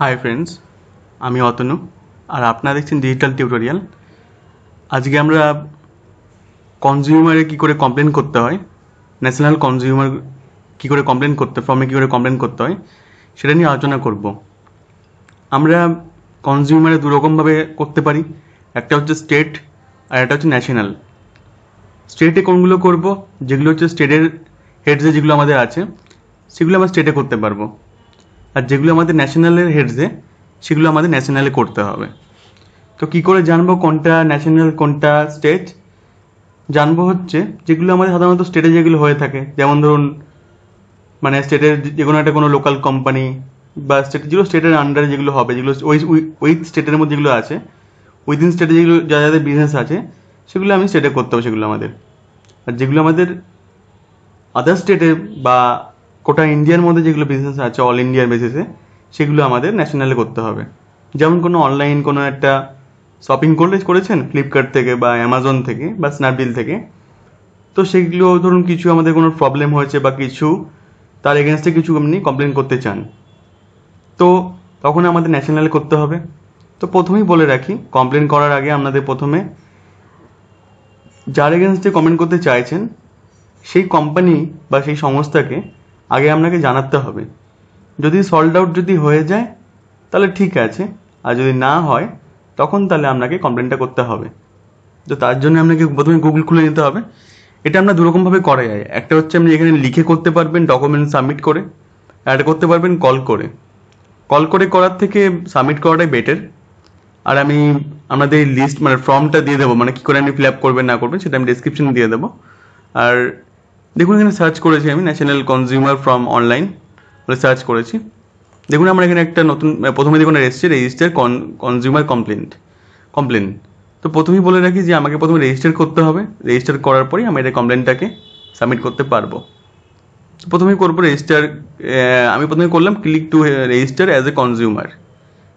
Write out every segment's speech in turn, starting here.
Hi friends আমি অতনু, আর আপনারা দেখছেন ডিজিটাল টিউটোরিয়াল আজকে আমরা কনজিউমারে কি করে কমপ্লেন করতে হয় ন্যাশনাল কনজিউমার কি করে কমপ্লেন করতে ফর্মে কি করে কমপ্লেন করতে হয়, সেটা নিয়ে আলোচনা করব। আমরা কনজিউমারে দুরকমভাবে করতে পারি, একটা হচ্ছে স্টেট আর একটা হচ্ছে ন্যাশনাল স্টেটে কোনগুলো করব, যেগুলো হচ্ছে স্টেটের হেডসে যেগুলো আমাদের আছে, সেগুলো আমরা স্টেটে করতে পারব। আর যেগুলো আমাদের ন্যাশনালের হেডসে সেগুলো আমাদের ন্যাশনালে করতে হবে। তো কি করে জানব কোনটা ন্যাশনাল, কোনটা স্টেট জানব হচ্ছে যেগুলো আমাদের সাধারণত স্টেটে যেগুলো হয়ে থাকে। যেমন ধরুন মানে স্টেটের যে কোনো একটা কোনো লোকাল কোম্পানি বা স্টেট যেগুলো স্টেটের আন্ডারে যেগুলো হবে, যেগুলো ওই ওই স্টেটের মধ্যে যেগুলো আছে উইদিন স্টেটে যেগুলো, যা যাদের বিজনেস আছে, সেগুলো আমি স্টেটে করতে হবে সেগুলো আমাদের। আর যেগুলো আমাদের আদার স্টেটে বা গোটা ইন্ডিয়ার মধ্যে যেগুলো বিজনেস আছে অল ইন্ডিয়ার বেসিসে সেগুলো আমাদের ন্যাশনালে করতে হবে। যেমন কোনো অনলাইন কোনো একটা শপিং করলে, করেছেন? ফ্লিপকার্ট থেকে বা অ্যামাজন থেকে বা স্ন্যাপডিল থেকে। তো সেগুলো ধরুন কিছু আমাদের কোনো প্রবলেম হয়েছে বা কিছু, তার এগেনস্টে কিছু আপনি কমপ্লেন করতে চান। তো তখন আমাদের ন্যাশনালে করতে হবে। তো প্রথমেই বলে রাখি কমপ্লেন করার আগে আপনাদের প্রথমে যার এগেনস্টে কমেন্ট করতে চাইছেন, সেই কোম্পানি বা সেই সংস্থাকে আগে আপনাকে জানাতে হবে। যদি সল্ট আউট যদি হয়ে যায়, তাহলে ঠিক আছে। আর যদি না হয়, তখন তাহলে আপনাকে কমপ্লেনটা করতে হবে। তো তার জন্য আপনাকে প্রথমে গুগল খুলে নিতে হবে। এটা আমরা দুরকমভাবে করা যায় একটা হচ্ছে আপনি এখানে লিখে করতে পারবেন ডকুমেন্ট সাবমিট করে। আর একটা করতে পারবেন কল করে। কল করে করার থেকে সাবমিট করাটাই বেটার আর আমি আপনাদের লিস্ট মানে ফর্মটা দিয়ে দেবো। মানে কী করে আপনি ফিল আপ করবেন, না করবেন, সেটা আমি ডিসক্রিপশনে দিয়ে দেবো। আর দেখুন, এখানে সার্চ করেছি আমি ন্যাশনাল কনজিউমার ফ্রম অনলাইন বলে সার্চ করেছি। দেখুন, আমার এখানে একটা নতুন, প্রথমে দেখুন এসছে রেজিস্টার কন কনজিউমার কমপ্লেন্ট কমপ্লেন তো প্রথমেই বলে রাখি যে, আমাকে প্রথমে রেজিস্টার করতে হবে। রেজিস্টার করার পরেই আমি এটা কমপ্লেনটাকে সাবমিট করতে পারব। প্রথমেই করব রেজিস্টার আমি প্রথমে করলাম click to register as a consumer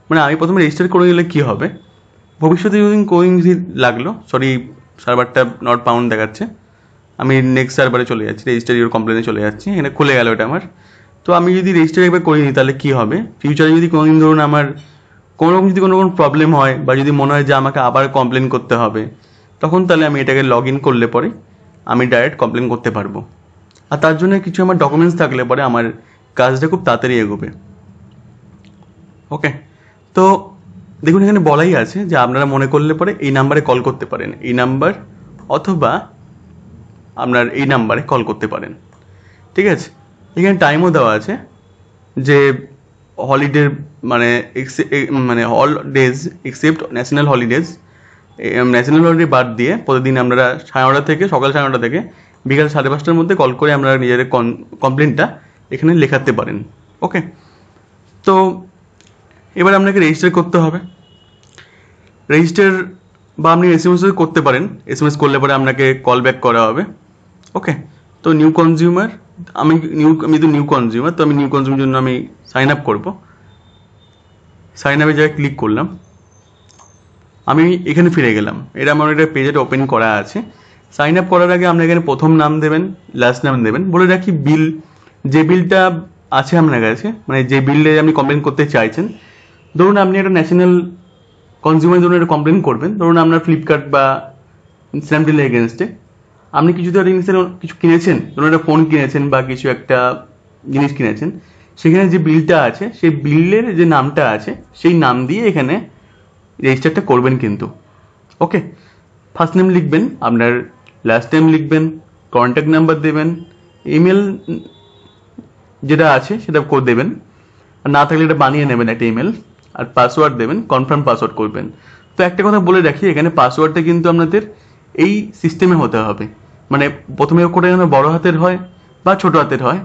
মানে আমি প্রথমে রেজিস্টার করে নিলে কী হবে? ভবিষ্যতে যদি কোইং লাগল সরি সার্ভারটা নট পাউন্ড দেখাচ্ছে। আমি নেক্সট সার্ভারে চলে যাচ্ছি রেজিস্টার ইউর কমপ্লেনে চলে যাচ্ছি, এখানে খুলে গেল এটা আমার। তো আমি যদি রেজিস্টার একবার করে নিই, তাহলে কী হবে? ফিউচারে যদি কোনোদিন ধরুন আমার কোনো রকম, যদি কোনো রকম প্রবলেম হয়, বা যদি মনে হয় যে আমাকে আবার কমপ্লেন করতে হবে, তখন তাহলে আমি এটাকে লগ ইন করলে পরে আমি ডাইরেক্ট কমপ্লেন করতে পারব। আর তার জন্য কিছু আমার ডকুমেন্টস থাকলে পরে আমার কাজটা খুব তাড়াতাড়ি এগোবে। ওকে তো দেখুন, এখানে বলাই আছে যে আপনারা মনে করলে পরে এই নাম্বারে কল করতে পারেন। এই নাম্বার অথবা আপনার এই নাম্বারে কল করতে পারেন। ঠিক আছে? এখানে টাইমও দেওয়া আছে যে হলিডে মানে মানে হল days except national holidays national holiday বাদ দিয়ে প্রতিদিন আপনারা সাড়ে নটা থেকে, সকাল সাড়ে নটা থেকে বিকাল সাড়ে পাঁচটার মধ্যে কল করে আপনারা নিজেদের কমপ্লেনটা এখানে লেখাতে পারেন। ওকে তো এবার আপনাকে রেজিস্টার করতে হবে। রেজিস্টার বা আপনি এস এম এস করতে পারেন। এস এম এস করলে পরে আপনাকে কল ব্যাক করা হবে। ওকে তো নিউ কনজিউমার আমি নিউ আমি তো নিউ কনজিউমার তো আমি নিউ কনজিউমার জন্য আমি সাইন আপ করব। সাইন আপে জায়গায় ক্লিক করলাম। আমি এখানে ফিরে গেলাম। এটা আমার একটা পেজের ওপেন করা আছে। সাইন আপ করার আগে আপনি এখানে প্রথম নাম দেবেন লাস্ট নাম দেবেন। বলে রাখি বিল যে বিলটা আছে আপনার কাছে মানে যে বিলে আপনি কমপ্লেন করতে চাইছেন, ধরুন আপনি একটা ন্যাশনাল কনজিউমার জন্য একটা কমপ্লেন করবেন। ধরুন আপনার ফ্লিপকার্ট বা স্ন্যাপডিলের এগেনস্টে আপনি কিছু তো জিনিসের কিছু কিনেছেন, ধরুন একটা ফোন কিনেছেন বা কিছু একটা জিনিস কিনেছেন, সেখানে যে বিলটা আছে, সেই বিলের যে নামটা আছে, সেই নাম দিয়ে এখানে রেজিস্টারটা করবেন কিন্তু। ওকে ফার্স্ট নেম লিখবেন, আপনার লাস্ট নেম লিখবেন কন্ট্যাক্ট নাম্বার দেবেন ইমেল যেটা আছে সেটা করে দেবেন। আর না থাকলে এটা বানিয়ে নেবেন একটা ইমেল আর পাসওয়ার্ড দেবেন কনফার্ম পাসওয়ার্ড করবেন। তো একটা কথা বলে রাখি, এখানে পাসওয়ার্ডটা কিন্তু আপনাদের এই সিস্টেমে হতে হবে। মানে প্রথমে কোটা যেন বড় হাতের হয় বা ছোট হাতের হয়,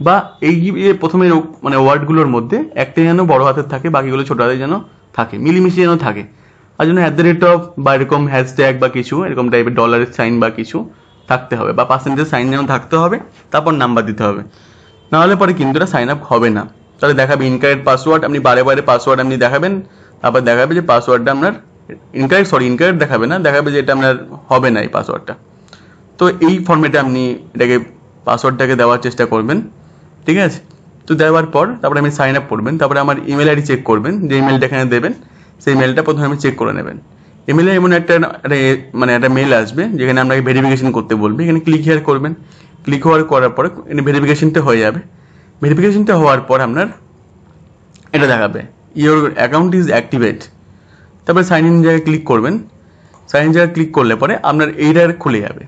বা এই প্রথমে মানে ওয়ার্ডগুলোর মধ্যে একটা যেন বড় হাতের থাকে, বাকিগুলো ছোট হাতের যেন থাকে, মিলিমিশি যেন থাকে। আর জন্য অ্যাট দ্য রেট অফ বা এরকম হ্যাশট্যাগ বা কিছু, এরকম টাইপের ডলারের সাইন বা কিছু থাকতে হবে, বা পার্সেন্টেজ সাইন যেন থাকতে হবে, তারপর নাম্বার দিতে হবে। নাহলে পরে কিন্তু এটা সাইন আপ হবে না। তাহলে দেখাবে ইনকারেক্ট পাসওয়ার্ড আপনি বারে বারে পাসওয়ার্ড আপনি দেখাবেন, তারপর দেখাবে যে পাসওয়ার্ডটা আপনার ইনকারেক্ট সরি ইনকারেক্ট দেখাবে না, দেখাবে যে এটা আপনার হবে না এই পাসওয়ার্ডটা তো এই ফর্মেটে আপনি এটাকে পাসওয়ার্ডটাকে দেওয়ার চেষ্টা করবেন, ঠিক আছে? তো দেওয়ার পর তারপরে আমি সাইন আপ করবেন, তারপরে আমার ইমেল আইডি চেক করবেন, যে ইমেলটা এখানে দেবেন, সেই মেলটা প্রথমে আমি চেক করে নেবেন। ইমেলে এমন একটা মানে একটা মেল আসবে, যেখানে আপনাকে ভেরিফিকেশন করতে বলবে। এখানে ক্লিক হেয়ার করবেন। ক্লিক হওয়ার করার পরে ভেরিফিকেশনটা হয়ে যাবে। ভেরিফিকেশনটা হওয়ার পর আপনার এটা দেখাবে। ইওর অ্যাকাউন্ট ইজ অ্যাক্টিভেট তারপরে সাইন ইন জায়গায় ক্লিক করবেন। সাইন ইন জায়গায় ক্লিক করলে পরে আপনার এইটার খুলে যাবে।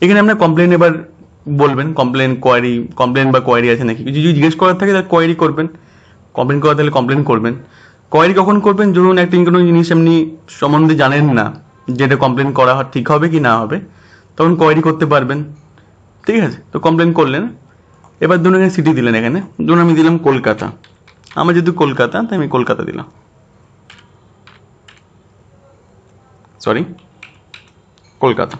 এখানে আপনার কমপ্লেন এবার বলবেন কমপ্লেন কোয়ারি কমপ্লেন বা কোয়ারি আছে নাকি? যদি জিজ্ঞেস করার থাকে, তাহলে কোয়ারি করবেন। কমপ্লেন করার, তাহলে কমপ্লেন করবেন। কোয়ারি কখন করবেন? ধরুন একটা কোনো জিনিস আপনি সম্বন্ধে জানেন না, যেটা কমপ্লেন করা ঠিক হবে কি না হবে, তখন কোয়ারি করতে পারবেন। ঠিক আছে? তো কমপ্লেন করলেন। এবার ধরুন এখানে সিটি দিলেন এখানে। ধরুন আমি দিলাম কলকাতা। আমার যেহেতু কলকাতা, তাই আমি কলকাতা দিলাম। সরি কলকাতা।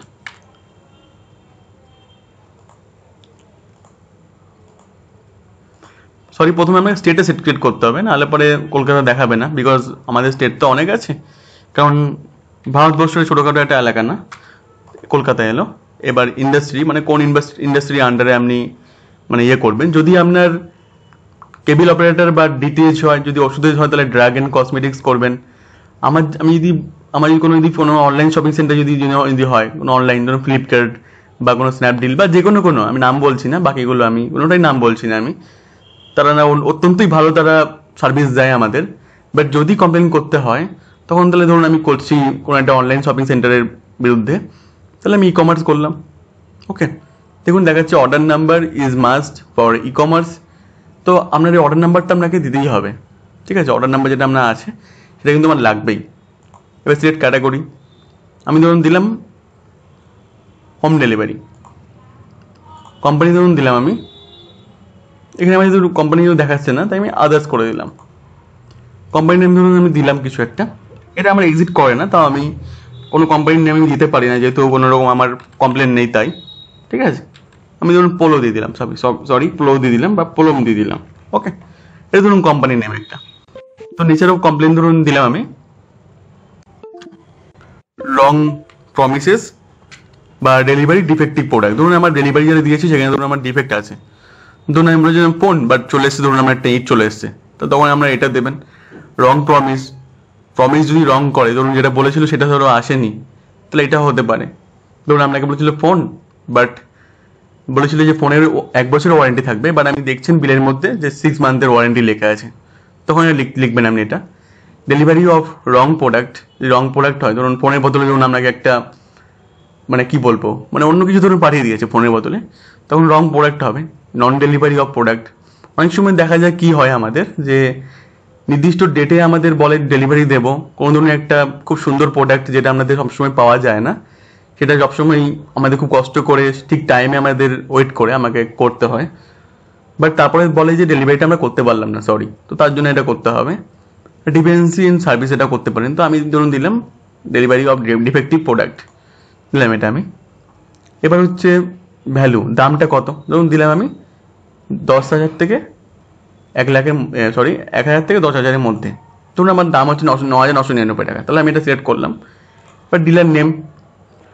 সরি প্রথমে আমাকে স্টেটে সেট ক্রিয়েট করতে হবে, নাহলে পরে কলকাতা দেখাবে না বিকজ আমাদের স্টেট তো অনেক আছে। কারণ ভারতবর্ষের ছোটোখাটো একটা এলাকা না কলকাতায় এলো। এবার ইন্ডাস্ট্রি মানে কোন ইন্ডাস্ট্রি আন্ডারে আপনি মানে ইয়ে করবেন। যদি আপনার কেবিল অপারেটর বা ডিটিএইচ হয়, যদি ওষুধের হয়, তাহলে ড্রাগ অ্যান্ড কসমেটিক্স করবেন। আমার, আমি যদি, আমার যদি কোনো যদি কোনো অনলাইন শপিং সেন্টার যদি- যদি হয়, কোনো অনলাইন ধরুন ফ্লিপকার্ট বা কোনো স্ন্যাপডিল বা যে কোনো কোনো, আমি নাম বলছি না, বাকিগুলো আমি, কোনোটাই নাম বলছি না আমি তারা না অত্যন্তই ভালো তারা সার্ভিস দেয় আমাদের। বাট যদি কমপ্লেন করতে হয়, তখন তাহলে ধরুন আমি করছি কোনো একটা অনলাইন শপিং সেন্টারের বিরুদ্ধে, তাহলে আমি ই কমার্স করলাম। ওকে দেখুন দেখাচ্ছে order number is must for e commerce তো আপনার এই অর্ডার নাম্বারটা আপনাকে দিতেই হবে। ঠিক আছে অর্ডার নাম্বার যেটা আপনার আছে, সেটা কিন্তু আমার লাগবেই। এবার সিলেক্ট ক্যাটাগরি আমি ধরুন দিলাম হোম ডেলিভারি কোম্পানি ধরুন দিলাম আমি। এখানে আমার যেহেতু কোম্পানি দেখাচ্ছে না, তাই আমি আদার্স করে দিলাম। কোম্পানি নেম ধরুন আমি দিলাম কিছু একটা। এটা আমার এক্সিট করে না, তাও আমি কোনো কোম্পানির নেম আমি দিতে পারি না, যেহেতু কোনো রকম আমার কমপ্লেন নেই তাই। ঠিক আছে? আমি ধরুন পোলো দিয়ে দিলাম সরি সরি পোলো দিয়ে দিলাম বা পোলম দিয়ে দিলাম ওকে এটা ধরুন কোম্পানির নেম একটা। তো নিচেরও কমপ্লেন ধরুন দিলাম আমি। রং প্রমিসেস বা ডেলিভারি ডিফেক্টিভ প্রোডাক্ট ধরুন আমার ডেলিভারি যেটা দিয়েছি, সেখানে ধরুন আমার ডিফেক্ট আছে। ধরুন আমি বলেছিলাম ফোন বাট চলে এসছে, ধরুন আমার একটা ইট চলে এসছে। তো তখন আমরা এটা দেবেন। রং প্রমিস প্রমিস যদি রং করে, ধরুন যেটা বলেছিল সেটা ধরো আসেনি, তাহলে এটা হতে পারে। ধরুন আপনাকে বলেছিল ফোন বাট বলেছিল যে ফোনের এক বছরের ওয়ারেন্টি থাকবে বাট আমি দেখছেন বিলের মধ্যে যে সিক্স মান্থের ওয়ারেন্টি লেখা আছে। তখন লিখবেন আপনি এটা। Delivery of wrong product wrong product হয়, ধরুন ফোনের বদলে ধরুন আপনাকে একটা মানে কি বলব মানে অন্য কিছু ধরুন পাঠিয়ে দিয়েছে ফোনের বদলে, তখন রং প্রোডাক্ট হবে। নন ডেলিভারি অফ প্রোডাক্ট অনেক সময় দেখা যায় কি হয় আমাদের, যে নির্দিষ্ট ডেটে আমাদের বলে ডেলিভারি দেব, কোনো ধরনের একটা খুব সুন্দর প্রোডাক্ট যেটা আমাদের সবসময় পাওয়া যায় না, সেটা সবসময় আমাদের খুব কষ্ট করে, ঠিক টাইমে আমাদের ওয়েট করে, আমাকে করতে হয়। বাট তারপরে বলে যে ডেলিভারিটা আমরা করতে পারলাম না সরি তো তার জন্য এটা করতে হবে। ডিপেন্সি ইন সার্ভিস এটা করতে পারেন। তো আমি ধরুন দিলাম ডেলিভারি অফ ডিফেক্টিভ প্রোডাক্ট দিলাম এটা আমি। এবার হচ্ছে ভ্যালু দামটা কত? ধরুন দিলাম আমি দশ হাজার থেকে এক লাখের সরি এক হাজার থেকে দশ হাজারের মধ্যে। ধরুন আমার দাম হচ্ছে নশো ন হাজার নশো নিরানব্বই টাকা। তাহলে আমি এটা সিলেক্ট করলাম। এবার ডিলার নেম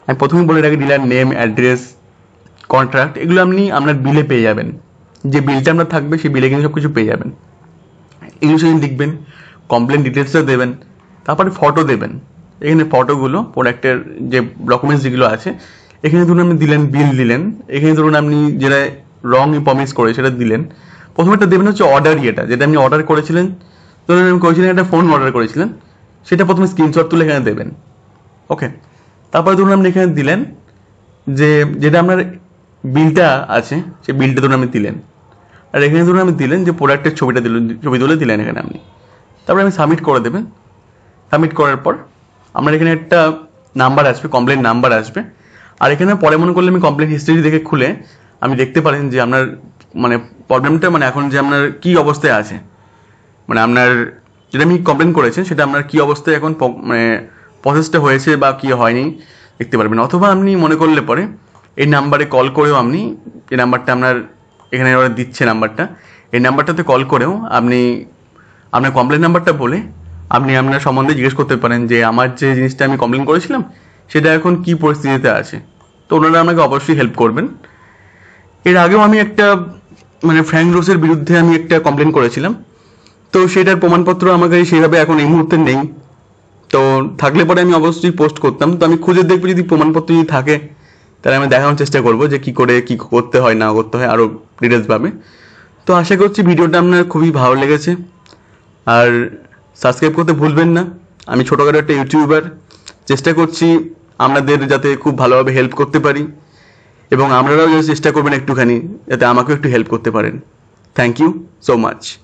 আমি প্রথমেই বলে রাখি ডিলার নেম অ্যাড্রেস কন্ট্রাক্ট এগুলো আপনি, আপনার বিলে পেয়ে যাবেন। যে বিলটা আপনার থাকবে, সেই বিলে কিন্তু সব কিছু পেয়ে যাবেন। এগুলো সেদিন লিখবেন কমপ্লেন ডিটেলসটা দেবেন, তারপরে ফটো দেবেন। এখানে ফটোগুলো প্রোডাক্টের যে ডকুমেন্টস যেগুলো আছে এখানে ধরুন আপনি দিলেন, বিল দিলেন। এখানে ধরুন আপনি যেটা রং প্রমিস করে সেটা দিলেন। প্রথমেটা দেবেন হচ্ছে অর্ডার ইয়েটা, যেটা আপনি অর্ডার করেছিলেন। ধরুন আমি করেছিলেন একটা ফোন অর্ডার করেছিলেন, সেটা প্রথমে স্ক্রিনশট তুলে এখানে দেবেন। ওকে তারপরে ধরুন আপনি এখানে দিলেন যে, যেটা আপনার বিলটা আছে সেই বিলটা ধরুন আপনি দিলেন। আর এখানে ধরুন আপনি দিলেন যে প্রোডাক্টের ছবিটা দিলেন ছবি তুলে দিলেন এখানে আপনি। তারপরে আমি সাবমিট করে দেবেন। সাবমিট করার পর আপনার এখানে একটা নাম্বার আসবে কমপ্লেন নাম্বার আসবে। আর এখানে পরে মনে করলে আমি কমপ্লেন হিস্ট্রি দেখে খুলে আমি দেখতে পারেন যে আপনার মানে প্রবলেমটা মানে এখন যে আপনার কি অবস্থায় আছে। মানে আপনার, যেটা আমি কমপ্লেন করেছেন সেটা আপনার কি অবস্থায় এখন মানে প্রসেসটা হয়েছে বা কি হয়নি দেখতে পারবেন। অথবা আপনি মনে করলে পরে এই নাম্বারে কল করেও আপনি যে নাম্বারটা আপনার, এখানে ওরা দিচ্ছে নাম্বারটা এই নাম্বারটাতে কল করেও আপনি, আপনার কমপ্লেন নাম্বারটা বলে আপনি আপনার সম্বন্ধে জিজ্ঞেস করতে পারেন যে আমার যে জিনিসটা আমি কমপ্লেন করেছিলাম, সেটা এখন কি পরিস্থিতিতে আছে। তো ওনারা আমাকে অবশ্যই হেল্প করবেন। এর আগেও আমি একটা মানে ফ্র্যাঙ্ক রোসের বিরুদ্ধে আমি একটা কমপ্লেন করেছিলাম। তো সেটার প্রমাণপত্র আমার কাছে সেইভাবে এখন এই মুহূর্তে নেই। তো থাকলে পরে আমি অবশ্যই পোস্ট করতাম। তো আমি খুঁজে দেখব যদি প্রমাণপত্র যদি থাকে, তাহলে আমি দেখানোর চেষ্টা করব যে কি করে, কি করতে হয়, না করতে হয় আরও ডিটেলস পাবে। তো আশা করছি ভিডিওটা আপনার খুবই ভালো লেগেছে। আর সাবস্ক্রাইব করতে ভুলবেন না। আমি ছোটোখাটো একটা ইউটিউবার চেষ্টা করছি আপনাদের যাতে খুব ভালোভাবে হেল্প করতে পারি এবং আপনারাও যদি চেষ্টা করবেন একটুখানি, যাতে আমাকেও একটু হেল্প করতে পারেন। Thank you so much